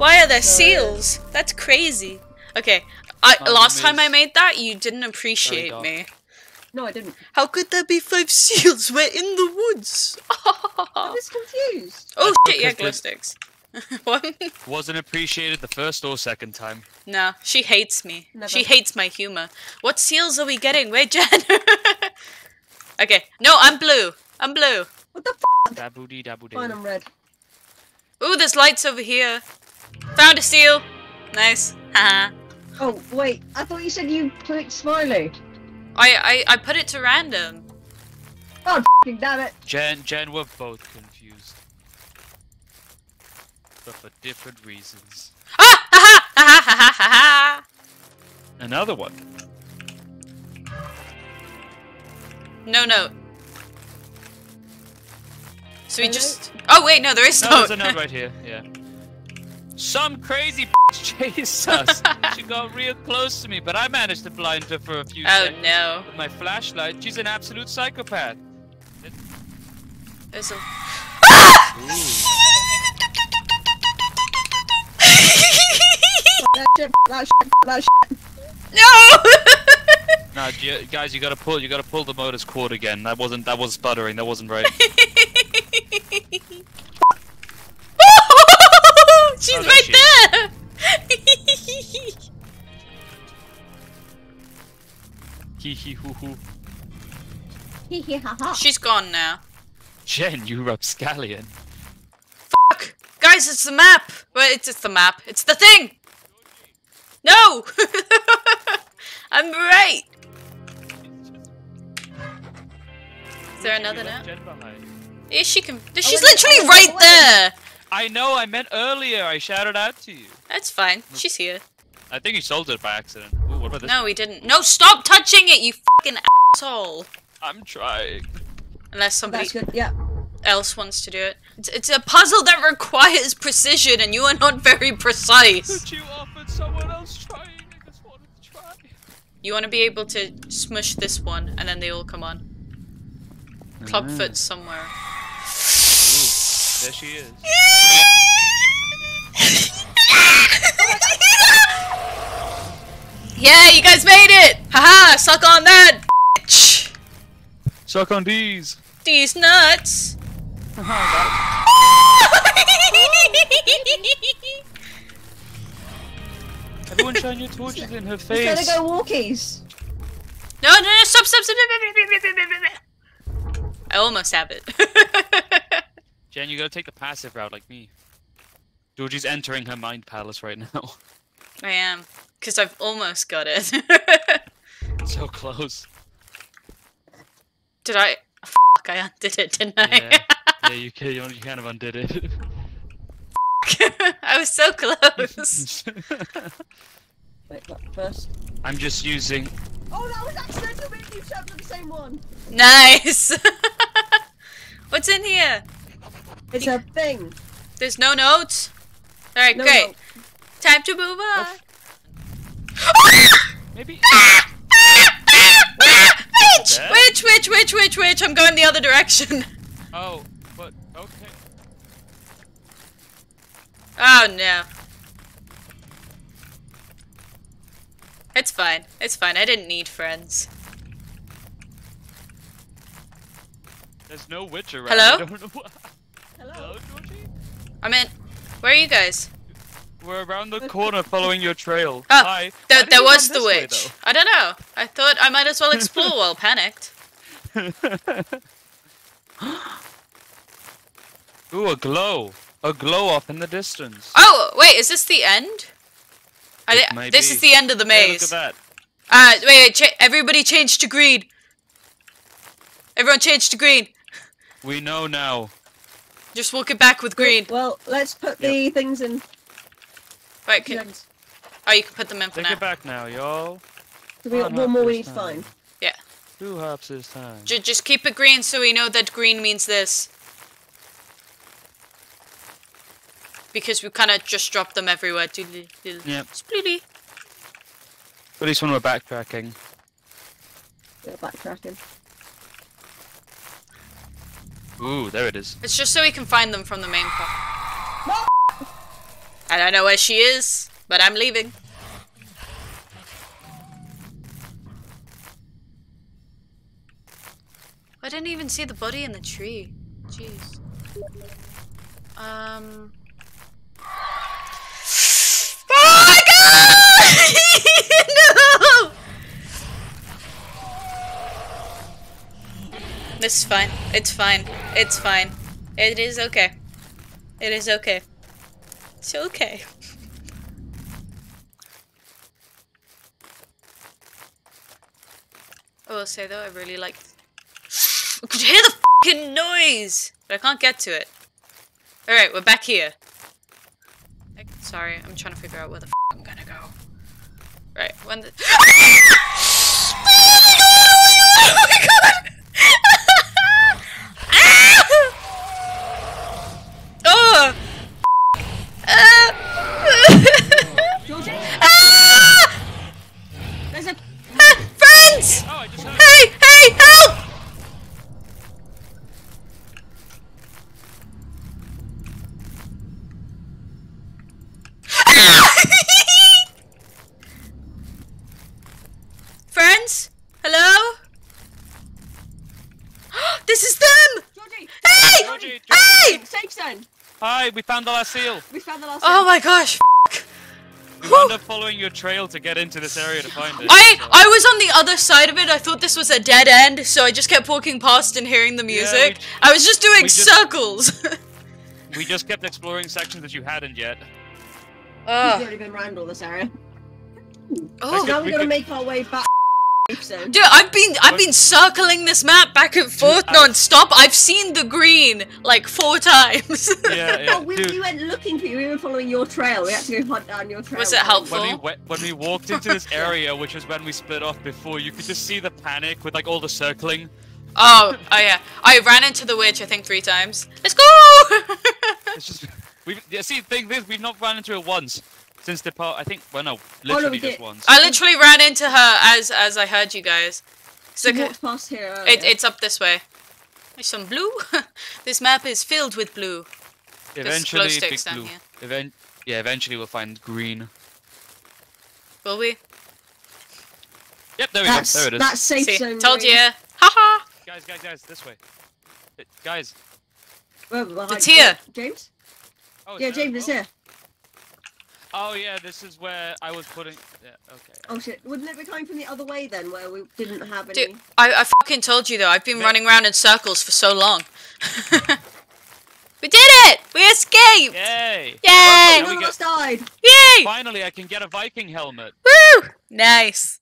Why are there seals? That's crazy. Okay, I, last time I made that, you didn't appreciate me. No, I didn't. How could there be five seals? We're in the woods. I'm just confused. oh That's shit! Yeah, because glow sticks. what? Wasn't appreciated the first or second time. No, she hates me. Never. She hates my humor. What seals are we getting? Wait, Jen. okay, no, I'm blue. I'm blue. What the f? Daboo dee daboo dee. Fine, I'm red. Ooh, there's lights over here. Found a seal. Nice. Haha. Oh, wait. I thought you said you clicked smiley. I, I I put it to random. Oh, f***ing damn it. Jen, Jen, we're both confused. But for different reasons. Ah! Ha ha ha ha ha ha! Another one. No, no. So we just. Oh wait, no, there is No, no. there's a note right here. Yeah. Some crazy chased us. she got real close to me, but I managed to blind her for a few oh seconds no. with my flashlight. She's an absolute psychopath. There's a. That shit, that shit, that shit. no! You, guys, you gotta pull. You gotta pull the motor's cord again. That wasn't. That was sputtering. That wasn't right. She's Oh, there right she there! Hee hee hoo hoo. Hee hee ha ha. She's gone now. Jen, you rapscallion. Fuck! Guys, it's the map! Well, it's, it's the map. It's the thing! No! I'm right! Is there another You left note? Jen behind. Yeah, she can. Oh, she's literally oh, right wait. there! I know. I meant earlier. I shouted out to you. That's fine. She's here. I think you sold it by accident. Ooh, what about this? No, we didn't. No, stop touching it, you fucking asshole! I'm trying. Unless somebody That's good, yeah. else wants to do it. It's, it's a puzzle that requires precision, and you are not very precise. Could you offer someone else trying? I just wanted to try. You want to be able to smush this one, and then they all come on. Clubfoot's mm. somewhere. Ooh, there she is. Yeah, you guys made it! Haha, suck on that, bitch! Suck on these. These nuts! Everyone shine your torches in her Let's let face. go walkies. no, no, no, stop, stop, stop, stop. I almost have it. Jen, you gotta take the passive route like me. Georgie's entering her mind palace right now. I am, because I've almost got it. so close. Did I? Fuck, I undid it, didn't I? Yeah, yeah you, can, you kind of undid it. I was so close. Wait, what, first? I'm just using. Oh, that was accidental, but you shoved the same one. Nice. What's in here? It's a thing. There's no notes. All right, No, great. no. Time to move on. Maybe. Witch! Dead? Witch! Witch! Witch! Witch! Witch! I'm going the other direction. Oh, but okay. Oh no. It's fine. It's fine. I didn't need friends. There's no witch around. Hello? I don't know why. Hello. Hello, Georgie. I'm in. Where are you guys? We're around the corner following your trail. Oh, Hi. There, there was the this way, witch. I don't know. I thought I might as well explore while panicked. though? Ooh, a glow. A glow off in the distance. Oh, wait, is this the end? I, It thi- might this be. is the end of the Yeah, look maze. at that. Uh, wait, wait, cha- everybody change to green. Everyone change to green. We know now. Just walk it back with green. Well, let's put the things in. Right, can, Next. oh, you can put them in for Take now. it back now, y'all. We got One one more we need to find. Yeah. Two hops this time. J- just keep it green so we know that green means this. Because we kind of just dropped them everywhere. Doodly, doodly, Yep. sploody. At least when we're backtracking. We're backtracking. Ooh, there it is. It's just so we can find them from the main part. I don't know where she is, but I'm leaving. I didn't even see the body in the tree. Jeez. Um. Oh my god! no! This is fine. It's fine. It's fine. It is okay. It is okay. It's okay. I will say though, I really like. Could you hear the fucking noise, but I can't get to it. All right, we're back here. Sorry, I'm trying to figure out where the f I'm gonna go. Right, when the. Oh my god! Oh! Ah! Georgie, Ah! there's a. Ah! Friends! Oh, I just heard. Hey! Hey! Help! Friends? Hello? this is them! Georgie! Hey! Georgie, Hey! Safe zone! Hi, we found the last seal. We found the last Oh one. my gosh. We wound up following your trail to get into this area to find it. I so- I was on the other side of it. I thought this was a dead end, so I just kept walking past and hearing the music. we- I was just doing we just- circles. We just kept exploring sections that you hadn't yet. We've already been around all this area. Oh, now we we're gonna could- make our way back safe zone. dude, I've been I've been circling this map back and forth I- non-stop. I've seen the green like four times. Yeah, yeah, Oh, we, dude. we went looking for you. We were following your trail. We had to go hunt down your trail. Was it helpful? When we we- when we walked into this area, which was when we split off before, you could just see the panic with like all the circling. oh, oh yeah. I ran into the witch I think three times. Let's go. It's just we yeah, see the thing is we've not run into it once since the part. I think well no, oh, no, literally we just did. once. I literally ran into her as as I heard you guys. So, We walked past here oh, earlier. it's up this way. There's some blue. this map is filled with blue. eventually, glow sticks down blue. here. Event yeah, eventually we'll find green. Will we? Yep, there we that's, go. There it is. That's safe See, zone. told green. you. Haha. Guys, guys, guys, this way. Guys. Where- behind- It's here. James? Oh, Yeah. James is oh. here. Oh yeah, this is where I was putting. Yeah, okay. Oh shit. Wouldn't it be coming from the other way then, where we didn't have any? Dude, I, I fucking told you though. I've been Ma- running around in circles for so long. we did it! We escaped! Yay! Yay! Now None we of us died. Yay! Finally, I can get a Viking helmet. Woo! Nice.